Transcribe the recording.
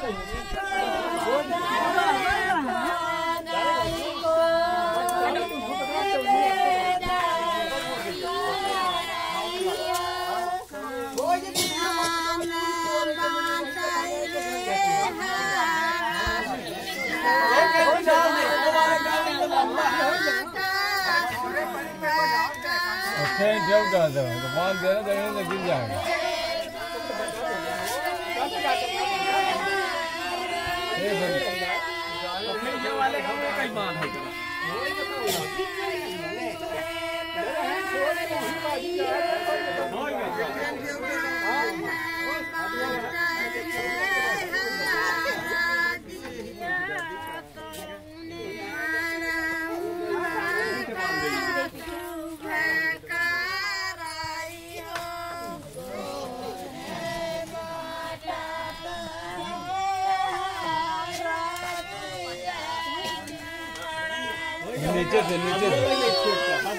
Okay, Joe does it. The one did it, there is a good guy. वाले नीचे से नीचे से।